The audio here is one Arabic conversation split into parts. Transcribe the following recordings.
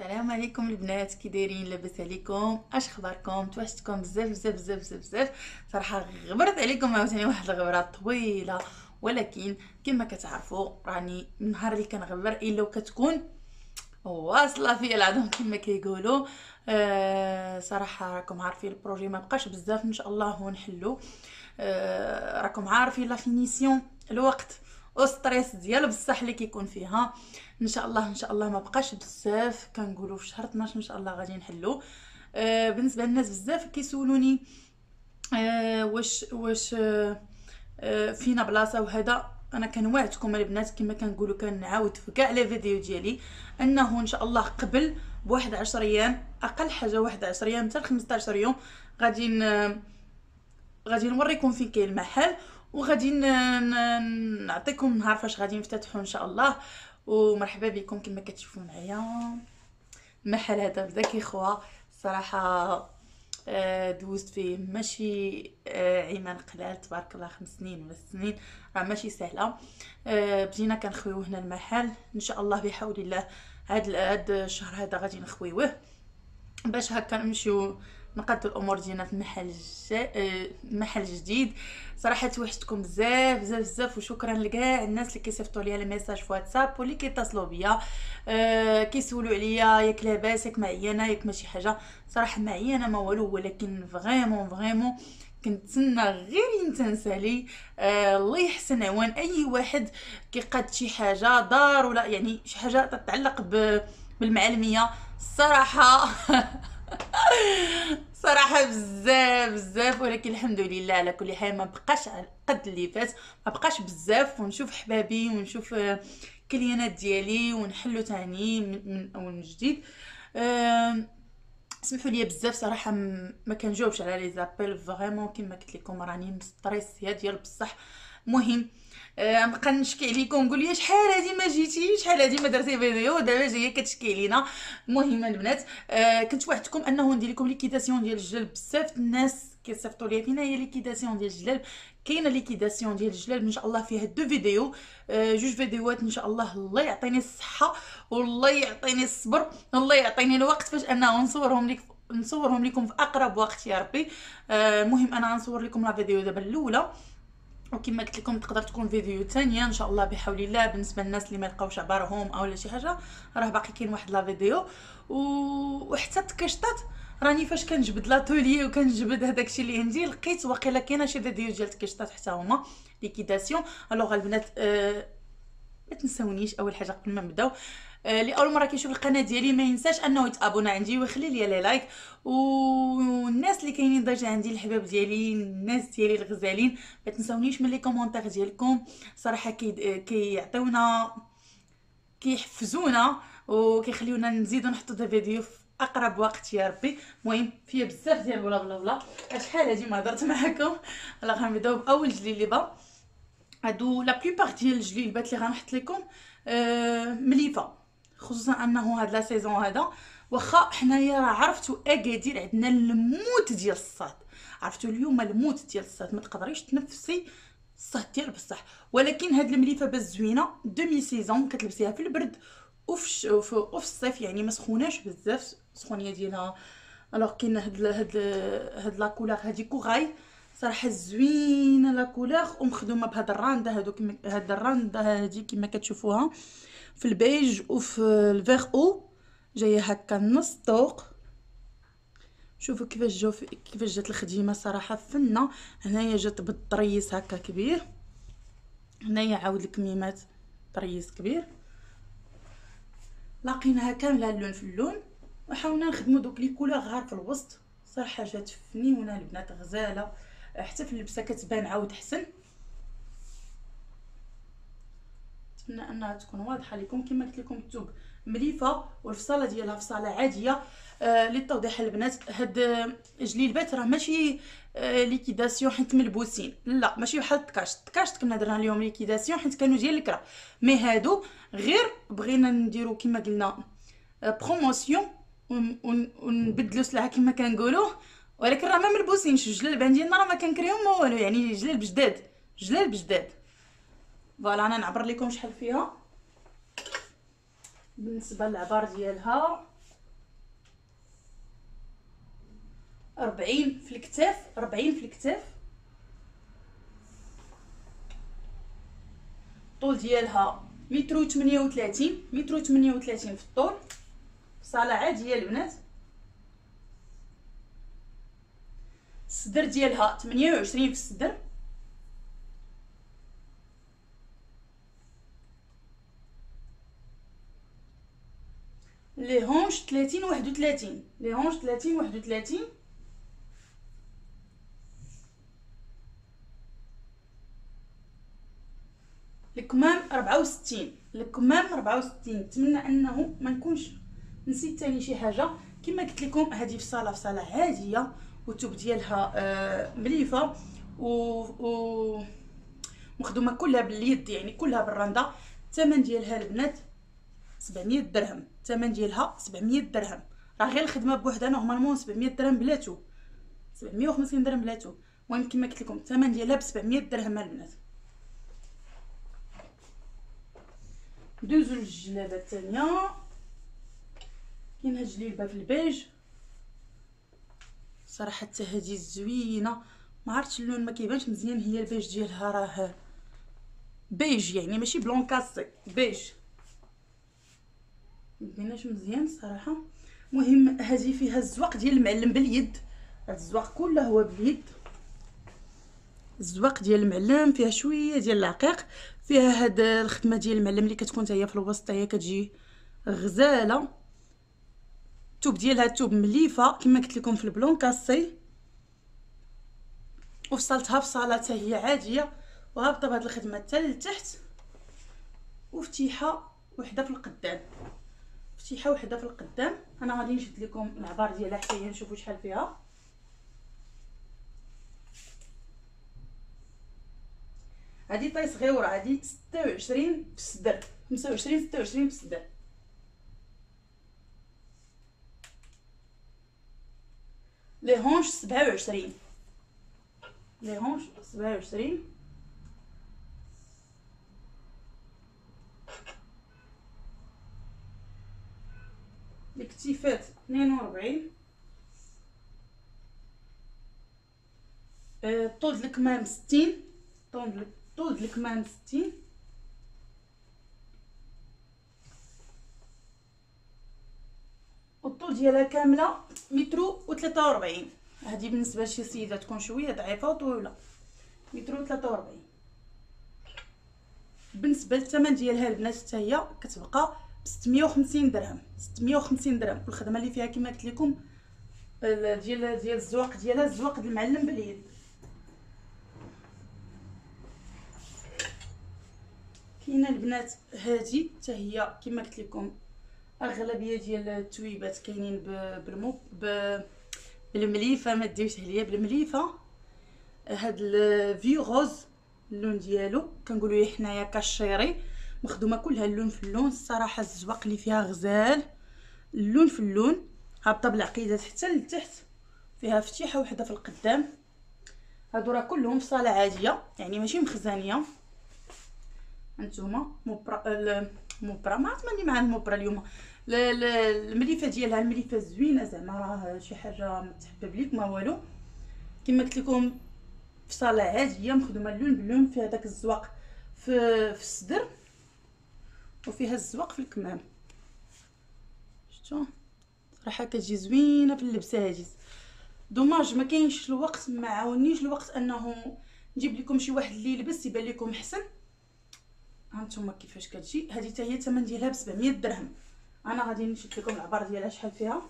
السلام عليكم البنات كي دايرين لاباس عليكم اش اخباركم توحشتكم بزاف بزاف بزاف بزاف بزاف. صراحة غبرت عليكم عاوتاني واحد الغبرة طويلة. ولكن كما كتعرفوا راني النهار اللي كنغبر إلا وكتكون واصلة فيا العظم كما كيقولوا. آه صراحة راكم عارفين ال projet ما بقاش بزاف إن شاء الله ونحلو. آه راكم عارفين لا الوقت. وستريس ديال بصح اللي كيكون فيها. إن شاء الله إن شاء الله ما بقاش بزاف. كنقولوا في شهر 12 إن شاء الله غادي نحلو. آه بالنسبة للناس بزاف كيسولوني آه واش واش آه فينا بلاصة وهذا. أنا كنوعدكم البنات كما كنقولوا كنعاود في كاع لي فيديو ديالي أنه إن شاء الله قبل بواحد 10 أيام أقل حاجة واحد 10 أيام حتى 15 يوم غادي غادي نوريكم فين كاين المحل. وغادي نعطيكم نهار فاش غادي نفتتحوا إن شاء الله. ومرحبا بكم كما كتشوفوا معايا. المحل هذا بدا كيخوا صراحة آه، دوزت فيه ماشي آه، عيمان قلال تبارك الله خمس سنين ولا سنين. راه ماشي سهلة. آه، بدينا كنخويو هنا المحل. إن شاء الله بحول الله هاد هاد الشهر هذا غادي نخويوه. باش هكا نمشيو نقاد الأمور ديالنا في محل جا... محل جديد. صراحة توحشتكم بزاف بزاف بزاف وشكرا لكاع الناس اللي كيصيفطوا لي ال message في واتساب واللي كيتصلوا بيا. أه كيسولوا عليا ياك لاباس ياك معيانه ياك ماشي حاجة. صراحة معيانه ما والو ولكن vraiment vraiment كنتسنى غير ينتنسى آه الله يحسن عوان أي واحد كيقاد شي حاجة دار ولا يعني شي حاجة تتعلق. بالمعلمية. الصراحه صراحة بزاف بزاف ولكن الحمد لله على كل حال ما بقاش على قد اللي فات ما بقاش بزاف ونشوف حبابي ونشوف آه، كليانات ديالي ونحلو تاني من أول جديد. سمحوا لي بزاف صراحة ما كنجاوبش على les appels vraiment كما قلت لكم راني مستريس ديال بصح. مهم نبقى نشكي عليكم نقول لي شحال هادي ما جيتي؟ شحال هادي ما درتي فيديو؟ دابا جاية كتشكي علينا. المهم البنات آه كنت وعدتكم أنه ندير لكم liquidation ديال الجلالب. بزاف الناس كيصيفطوا لي فينا هي liquidation ديال الجلالب. كاينة liquidation ديال الجلالب إن شاء الله فيها deux vidéos. آه جوج فيديوهات إن شاء الله. الله يعطيني الصحة والله يعطيني الصبر الله يعطيني الوقت فاش انه نصورهم لك نصورهم لكم في أقرب وقت يا ربي. آه، المهم أنا غنصور لكم la vidéo دابا الأولى. وكما قلت لكم تقدر تكون فيديو ثانية إن شاء الله بحول الله بالنسبة للناس اللي ما لقاوش عبارهم أو لا شي حاجة. راه باقي كاين واحد la vidéo. و... وحتى التكشطات راني فاش كنجبد l'atelier وكنجبد هذاك الشيء اللي عندي لقيت واقيلا كاينة شي فيديو ديال التكشطات حتى هما liquidation. Alors البنات أه... ما تنسونيش أول حاجة قبل ما نبداو آه، اللي اول مرة كيشوف القناة ديالي ما ينساش أنه يتابونا عندي ويخلي لي like. اللي كاينين déjà عندي الحباب ديالي الناس ديالي الغزالين. ما تنسونيش من les commentaires ديالكم. صراحة كيعطيونا كي كيحفزونا وكيخليونا نزيدو نحطو des vidéos في أقرب وقت يا ربي. المهم فيها بزاف ديال بلا بلا بلا شحال هادي ما هضرت معاكم. يلا غنبداو بأول جليلبة. هادو la plupart ديال الجليلبات اللي غنحط لكم آه مليفة. خصوصا أنه هاد la saison هذا. واخا حنايا عرفتوا اكادير عندنا الموت ديال الصهد. عرفتوا اليوم الموت ديال الصهد. ما تقدريش تنفسي الصهد ديال بصح. ولكن هاد المليفة باش زوينة. demi-saison كتلبسيها في البرد. وفي وفي الصيف يعني ما سخوناش بزاف. السخونيه ديالها. Alors كاين هاد هاد هاد la couleur هادي corail صراحة زوينة la couleur ومخدومة بهاد الرانده هادو هاد الرانده هادي كما كتشوفوها. في البيج وفي الفيغ أو. جاية هكا نص طوق. شوفوا كيفاش جو كيفاش جات الخديمة صراحة فنة. هنايا جات بالطريس هكا كبير. هنايا عاود الكميمات طريس كبير. لقيناها كاملة اللون في اللون. وحاولنا نخدمو دوك les couleurs غير في الوسط. صراحة جات فنيونه البنات غزالة. حتى في اللبسة كتبان عاود حسن. نتمنى أنها تكون واضحة لكم. كما قلت لكم الثوب مليفة والفصالة ديالها فصالة عادية آه للتوضيح البنات هاد جليلبات راه ماشي آه liquidation حيت ملبوسين لا ماشي بحال التكاشط. التكاشط كنا درنا لهم liquidation حيت كانوا ديال الكرا. mais هادو غير بغينا نديرو كما قلنا آه promotion ونبدلو سلعة كما كنقولوا ولكن راه ما ملبوسينش الجلالب ديالنا راه ما كنكريهم والو. يعني جلالب جداد. جلالب جداد. فوالا أنا نعبر لكم شحال فيها. بالنسبة للعبار ديالها ربعين في الكتاف ربعين في الكتاف. الطول ديالها متر و 38 متر و 38 في الطول. صالة عادية البنات. الصدر ديالها 28 في الصدر. لي هونش 30 31 لي هونش 30 31 الكمام 64 الكمام 64 نتمنى أنه ما نكونش نسيت ثاني شي حاجة. كما قلت لكم هذه في صالة في صالة عادية والثوب ديالها آه مليفة و, و... مخدومة كلها باليد يعني كلها بالرندة. الثمن ديالها البنات 700 درهم. الثمن ديالها 700 درهم. راه غير الخدمة بوحدها normalement 700 درهم بلا توب 750 درهم بلا توب المهم كما قلت لكم الثمن ديالها ب 700 درهم البنات ندوزو للجلابه الثانية. كاين هاد الجليبه في البيج. صراحة حتى هذه زوينة. ما عرفتش اللون ما كيبانش مزيان هي البيج ديالها راه بيج يعني ماشي بلون كاسي بيج. مبيناش مزيان صراحة. مهم هذه فيها الزواق ديال المعلم باليد. الزواق كله هو باليد. الزواق ديال المعلم فيها شوية ديال العقيق فيها هاد الخدمة ديال المعلم اللي كتكون حتى هي في الوسط هي كتجي غزالة. الثوب ديالها الثوب مليفة كما قلت لكم في البلون كاسي وفصلتها في صالة حتى هي عادية وهابطة بهاد الخدمة حتى لتحت وفتيحة وحدة في القدام. فتيحه وحدة في القدام. أنا غادي نشد لكم العبار ديالها حتى هي نشوفوا شحال فيها. هادي طاي صغيره هادي 26 في الصدر 25 26 في الصدر لي هونش 27 لي هونش 27 الكتيفات 42 طول الكمام 60 طول الكمام 60 والطول ديالها كاملة متر و 43 هذه بالنسبة لشي سيدة تكون شوية ضعيفة وطويلة. متر و 43 بالنسبة للثمن ديالها البنات حتى هي كتبقى 650 درهم. 650 درهم. والخدمه اللي فيها كما قلت لكم ديال ديال الزواق ديالها الزواق المعلم باليد كاينة البنات هذه حتى هي كما قلت لكم أغلبية ديال التويبات كاينين بالمو بالمليفة ما ديرش عليا بالمليفة. هاد ال vieux rose اللون ديالو كنقولوا حنايا كاشيري مخدومة كلها اللون في اللون. الصراحة الزواق اللي فيها غزال. اللون في اللون. هابطه بالعقيدات حتى لتحت. فيها فتيحة وحدة في القدام. هادو راه كلهم فصالة عادية. يعني ماشي مخزانيه هانتوما مبرا مبرا ما عرفت ماني مع المبرا اليوم. المليفة ديالها المليفة زوينه زعما. راه شي حاجة متحبب ليك ما والو. كما قلت لكم في صالة عادية مخدومة اللون باللون فيها داك الزواق. في في الصدر. وفيها الزواق في الكمام. شفتوا صراحة كتجي زوينة في اللبسه هذه دوماج ما كاينش الوقت ما عاونيش الوقت أنه نجيب لكم شي واحد اللي يلبس يبان لكم أحسن. هانتوما كيفاش كتجي؟ هذه حتى هي الثمن ديالها ب 700 درهم. أنا غادي نشد لكم العبار ديالها شحال فيها.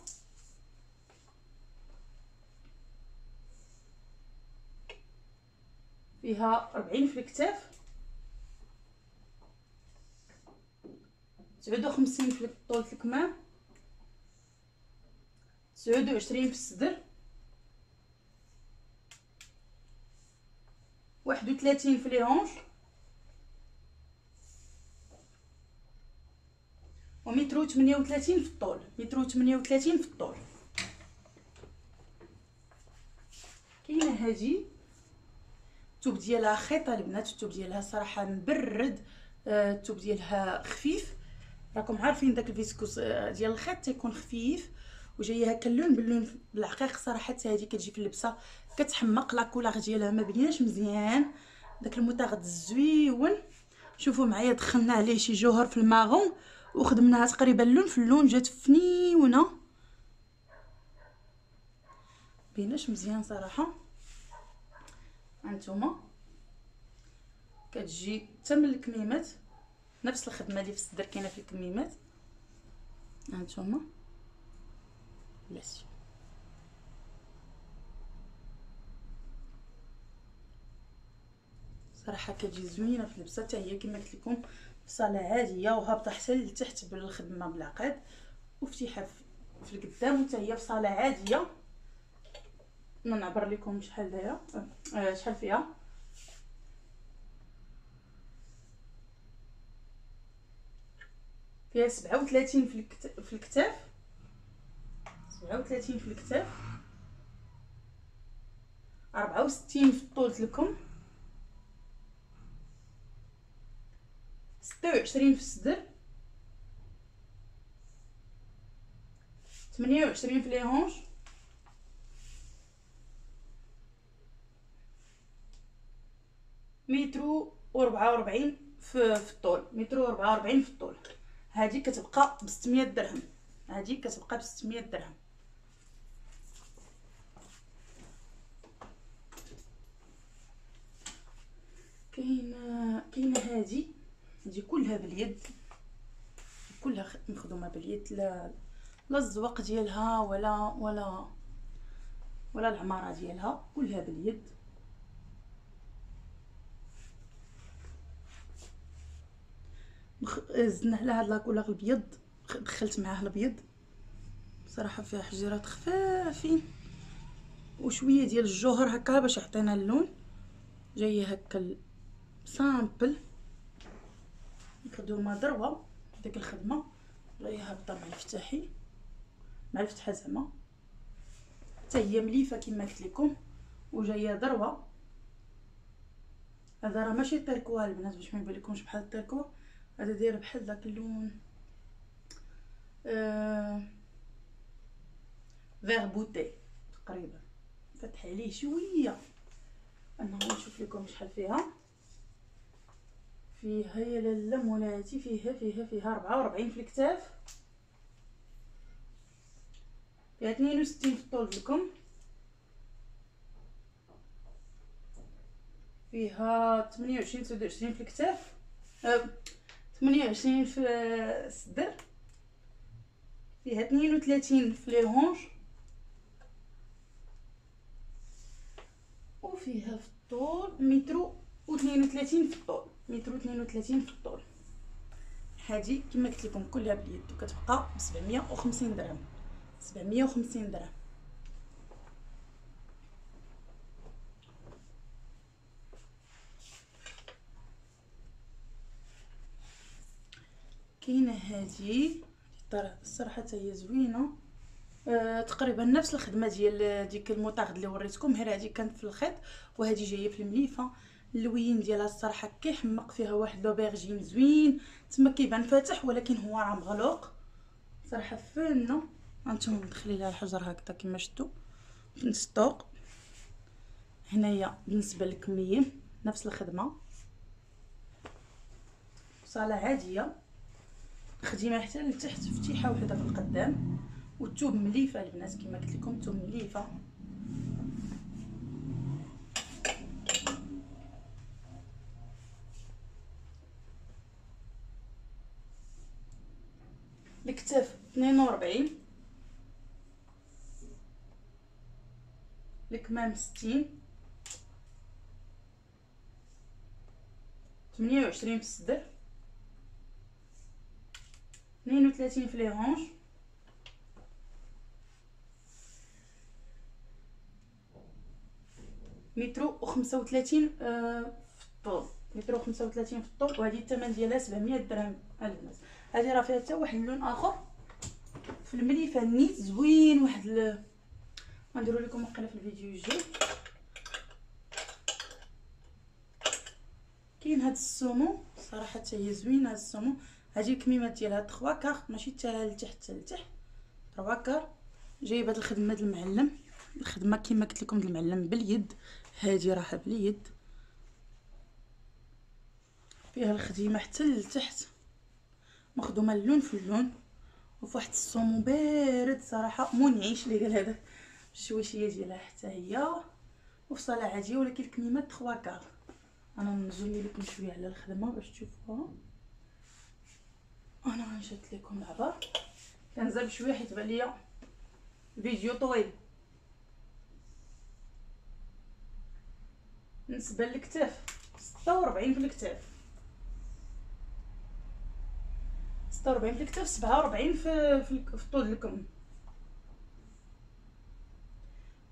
فيها 40 في الكتاف. تسعود وخمسين في طولة الكمام تسعود وعشرين في الصدر واحد وثلاثين في لي هونش ومتر وثمانية وثلاثين في الطول متر وثمانية وثلاثين في الطول. كاينة هادي الثوب ديالها خيطه البنات الثوب ديالها صراحة مبرد آه، الثوب ديالها خفيف. راكم عارفين داك الفيسكوس آه، ديال الخيط تيكون خفيف وجاية هكا اللون باللون بالعقيق صراحة هذه كتجي في اللبسة. كتحمق لا ديالها ما بيناش مزيان. داك المتاغد الزويون. شوفوا معايا دخلنا عليه شي جوهر في الماغون وخدمناها تقريبا لون في اللون جات فنيونة. بيناش مزيان صراحة. هانتوما. كتجي حتى من الكميمات. نفس الخدمة اللي في الصدر كاينة في الكميمات. هانتوما. بلاتي صراحة كتجي زوينة في اللبسه حتى هي كما قلت لكم صالة عادية وهابطة حتى لتحت بالخدمة بالعقد وفتيحة في القدام وحتى هي في صالة عادية. نعبر لكم شحال دايرة. آه شحال فيها. فيها سبعة وثلاثين في, الكت... في الكتاف سبعة وثلاثين في الكتاف أربعة وستين في الطول لكم. ستة وعشرين في الصدر. ثمانية وعشرين في لي هونش مترو وربعة وربعين في الطول. مترو وربعة وربعين في الطول. هذه كتبقى ب 600 درهم. هذه كتبقى ب 600 درهم. كاينة كاينة هذه. هذه كلها باليد. كلها مخدومة باليد. لا لا الزواق ديالها ولا ولا ولا العمارة ديالها. كلها باليد. زدنا على هاد la couleur الابيض دخلت معاه الابيض صراحة فيها حجيرات خفافين. وشوية ديال الجوهر هكا باش يعطينا اللون. جاية هكا simple ناخدو ما ضربه ديك الخدمة. جاية هابطة مع الفتاحي. مع الفتحه زعما. حتى هي مليفة كما قلت لكم. وجاية ضربه هذا راه ماشي تركوا البنات باش ما يبان بحال التركوا هذا داير بحال داك اللون. آه فيغ بوتي تقريبا. فتح عليه شوية. أنا نشوف لكم شحال فيها. فيها يا لاله مولاتي فيها فيها فيها 44 في الكتاف. فيها 62 في الطول لكم. فيها 28 29 في الكتاف. أه ثمانية وعشرين في الصدر. فيها اثنين وثلاثين في لي هونج وفيها في الطول واثنين وثلاثين في الطول. مترو اثنين وثلاثين في الطول. هذه كما قلت لكم كلها باليد وكتبقى بسبعمية وخمسين درهم. سبعمية وخمسين درهم. كاينة هذه الصراحة هي زوينة. أه تقريبا نفس الخدمة ديال ديك المطاغد اللي وريتكم. غير هذه كانت في الخيط وهذه جاية في المليفة. اللوين ديالها الصراحة كيحمق فيها واحد لوبيرجين زوين. تما كيبان فاتح ولكن هو راه مغلوق صراحة فنة. هانتوما مدخلي لها الحجر هكذا كما شفتوا في السطوق هنايا بالنسبة للكمية نفس الخدمة. صالة عادية. خديمه حتى لتحت فتيحة وحدة في القدام والثوب مليفة البنات كما قلت لكم الثوب مليفة. الكتاف 42 الكمام 60 28 في الصدر. اثنين وثلاثين في لي هونش مترو وخمسة وثلاثين آه، في الطول. مترو وخمسة وثلاثين في الطول وهذه الثمن ديالها سبعمية درهم البنات هذه راه فيها حتى واحد اللون آخر. في المليفه نيت زوين واحد ال... غنديرو لكم وقيله في الفيديو الجاي. كاين هاد ال saumon صراحة حتى هي زوينة هاد ال saumon. هذه الكميمات ديالها 3 كارت ماشي حتى لتحت حتى لتحت. 3 كارت جايبه هاد الخدمة د المعلم. الخدمة كما قلت لكم د المعلم باليد. هادي راها باليد. فيها الخديمه حتى لتحت. مخدومة اللون في اللون وفواحد الصومو بارد صراحة. منعش اللي قال هذا. الشويشيه ديالها حتى هي. وفي صاله عادية ولكن الكميمه 3 كار أنا نزولي لكم شوية على الخدمة باش تشوفوها. أنا غنشد لكم العبار كنزل بشوية حيت بان ليا فيديو طويل. بالنسبة للكتاف. 46 في الكتاف. 46 في الكتاف 47 في في, في طول الكم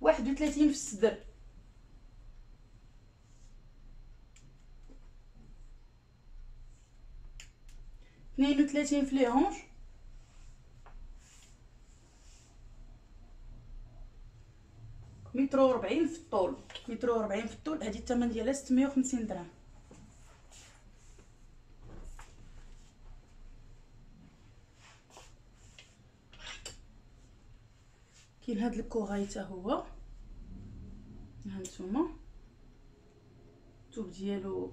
31 في الصدر. اثنين وثلاثين في لي هونش متر وربعين في الطول. متر وربعين في الطول. هذه الثمن ديالها ستمية وخمسين درهم. كاين هاد ال corail حتى هو. هانتوما. الثوب ديالو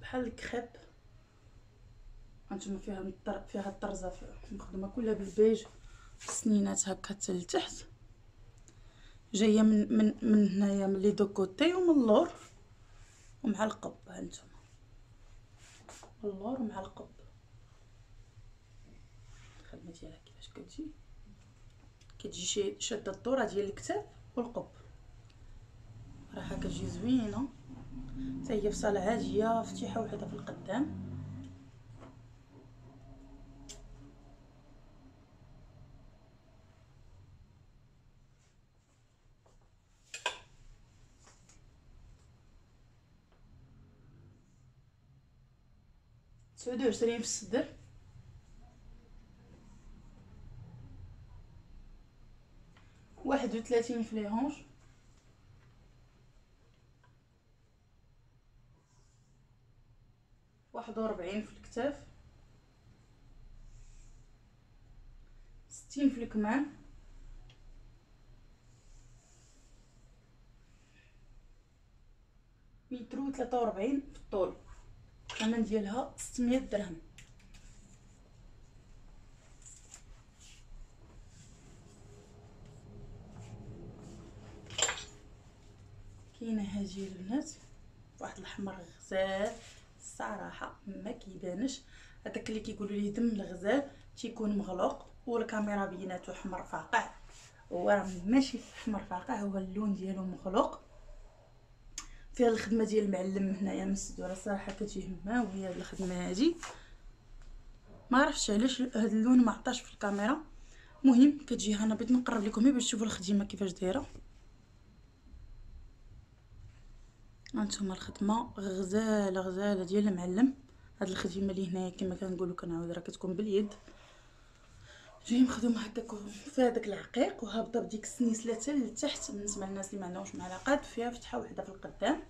بحال الكريب. هانتوما فيها مطر فيها الطرزة مخدومه كلها بالبيج السنينات هكا حتى لتحت جاية من من من هنايا من les deux côtés ومن اللور ومع القب هانتوما اللور ومع القب. الخدمة ديالها كيفاش كتجي؟ كتجي شادة الدورة ديال الكتاب والقب. راها كتجي زوينة. حتى هي في صالة عادية فتيحة وحدة في القدام. تسعود وعشرين في الصدر واحد وثلاثين في لي هونش واحد وربعين في الكتاف ستين في الكمام متر وثلاثة وربعين في الطول الثمن ديالها 600 درهم. كاينة هذه البنات واحد الاحمر غزال الصراحه ما كيبانش. هذاك اللي كيقولوا ليه دم الغزال تيكون مغلوق والكاميرا بيناتو احمر فاقع. هو ماشي احمر فاقع هو اللون ديالو مغلوق فيها الخدمة ديال المعلم هنايا من السدوره صراحة كتجي هما وهي الخدمة هادي. ما عرفتش علاش هاد اللون ما عطاش في الكاميرا. مهم كتجي أنا بغيت نقرب لكم باش تشوفوا الخدمة كيفاش دايرة. هانتوما الخدمة غزالة غزالة ديال المعلم. هاد الخدمة اللي هنايا كما كنقولوا كنعاود راه كتكون باليد. جاي مخدومه هكاك في هذاك العقيق وهابطه بديك السنيسله حتى لتحت بالنسبة للناس اللي ما عندهمش معلقات فيها فتحة وحدة في القدام.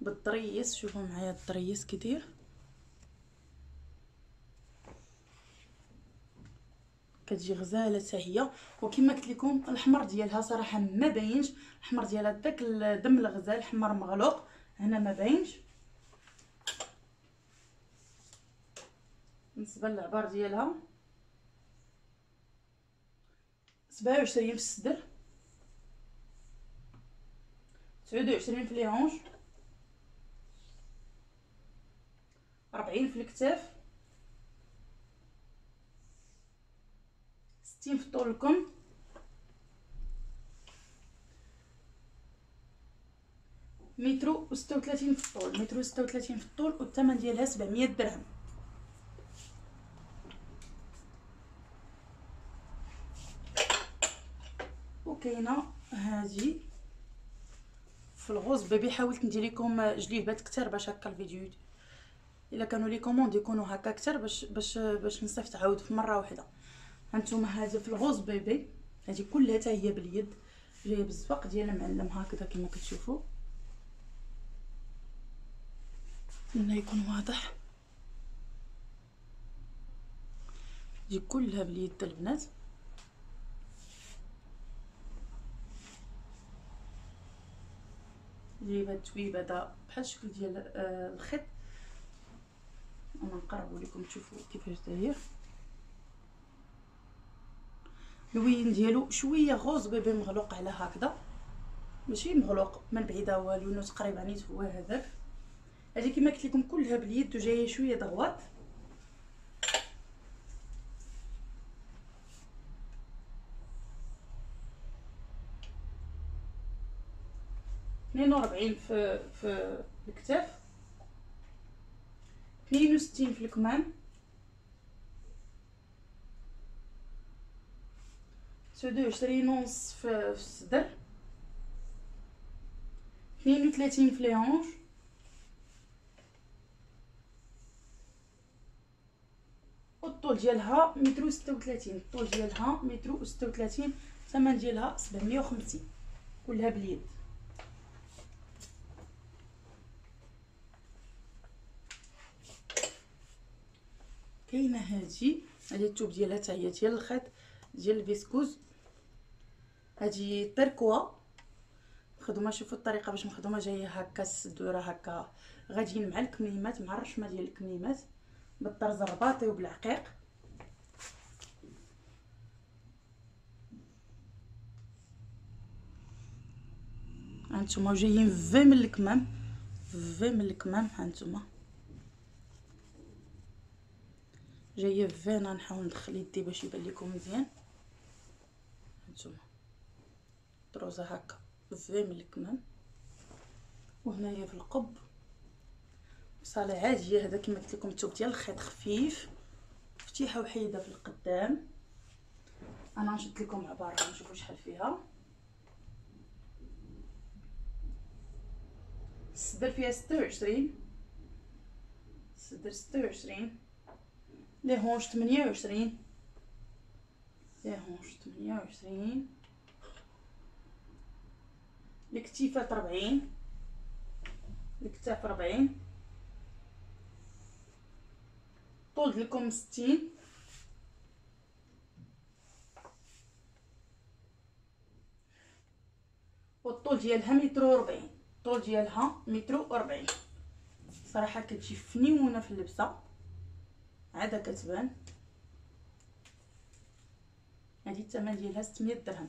بالطريس شوفوا معايا الطريس كيدير كتجي غزالة حتى هي. وكما قلت لكم الاحمر ديالها صراحة ما باينش. ديالها داك دم الغزال احمر مغلوق. هنا ما باينش. بالنسبة للعبار ديالها. سبعة وعشرين في الصدر. تسعود وعشرين في ليهونج. ربعين في الكتاف. ستين في طول الكم. مترو وستة وثلاثين في الطول. مترو وستة وثلاثين في الطول والثمن ديالها سبعمية درهم. كاينة هذه في ال rose bébé حاولت ندير لكم جليبات كتر باش هكا الفيديو إلا كانوا les commandes يكونوا هكا كتر باش باش باش نصيفط عاود في مرة واحدة هانتوما هذه في ال rose bébé هذه كلها حتى هي باليد. جاية بالزبق ديال معلم هكذا كما كتشوفوا. هنا يكون واضح. دي كلها باليد البنات. نجيب هاد التويب هذا بحال الشكل ديال آه، الخيط. أنا نقربو لكم تشوفوا كيفاش داير. الوين ديالو شوية rose bébé مغلوق على هكذا. ماشي مغلوق من بعيدة والو تقريبا نيت هو هذاك. هذه كما قلت لكم كلها باليد وجايه شوية droite 42 في في الكتاف 62 في الكمام 22 ونص في الصدر. 32 في ليونج. 36, الطول ديالها متر و36 الطول ديالها متر و36 الثمن ديالها 750 كلها باليد. كاينة هادي هادي التوب ديالها حتى هي ديال الخيط ديال ال viscose. هادي تركوا مخدومه شوفوا الطريقة باش مخدومة جاية هكا السدوره هكا. غاديين مع الكميمات مع الرشمة ديال الكميمات بالطرز الرباطي وبالعقيق هانتوما جايين في من الكمام في من الكمام هانتوما. جاية فينا نحاول ندخل يدي باش يبان لكم مزيان. هانتوما. طروزه هكا. في من الكمام وهنايا في القب. صاله عادية هذا كما قلت لكم الثوب ديال الخيط خفيف. فتيحة وحيدة في القدام. أنا نشد لكم عبارة نشوفوا شحال فيها. الصدر فيها ستة وعشرين. الصدر ستة وعشرين. لي هونش تمنية وعشرين لي هونش تمنية وعشرين الكتيفات ربعين الكتاف ربعين طول لكم ستين والطول ديالها متر وربعين الطول ديالها متر وربعين صراحة كتجي فنيونه في اللبسه عادة كتبان هذه الثمن ديالها 600 درهم.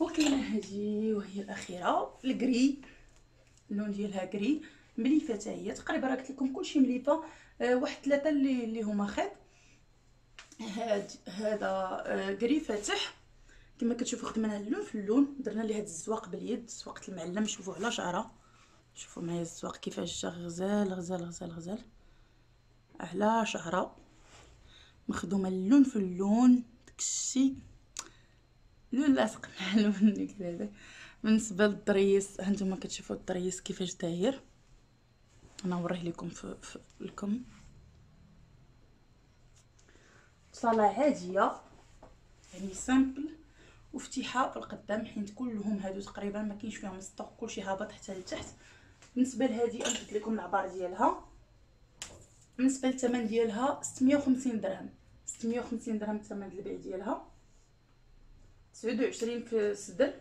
وكاينه هذه وهي الأخيرة الكري اللون ديالها كري مليفة حتى هي. تقريبا راه قلت لكم كلشي مليفة. آه واحد ثلاثة اللي اللي هما خيط هاد هذا آه كري فاتح. كما كتشوفوا خدمنا اللون في اللون. درنا ليه هاد الزواق باليد زواقة المعلم. شوفوا على شعره شوفوا معايا الزواق كيفاش جا غزال غزال غزال غزال. على شعره مخدومة اللون في اللون داكشي. لون لاصق مع اللون كذا بالنسبة للضريس هانتوما كتشوفوا الضريس كيفاش داير. أنا نوريه لكم في, في الكم صالة عادية. يعني simple وفتيحه في القدام حيت كلهم هادو تقريبا ما كاينش فيهم stock كلشي هابط حتى لتحت. بالنسبة لهذه نشد لكم العبار ديالها. بالنسبة للثمن ديالها 650 درهم. 650 درهم الثمن البيع ديالها. 29 في الصدر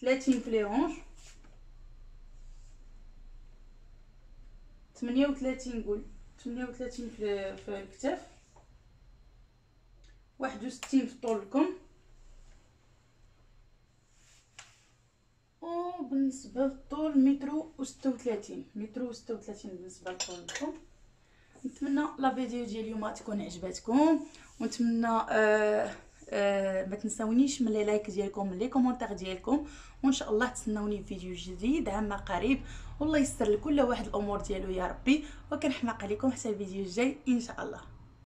30 في ليونج. 38 قول. 38 في الكتاف. 61 في طول الكم وبالنسبه للطول مترو وستة وثلاثين مترو وستة وثلاثين بالنسبة للطول لكم نتمنى la vidéo ديال اليوم تكون عجباتكم ونتمنى آه آه ما تنساونيش من les likes ديالكم les commentaires ديالكم وان شاء الله تسناوني في فيديو جديد عما قريب والله يسر لكل واحد الأمور ديالو يا ربي وكنحماق عليكم حتى الفيديو الجاي ان شاء الله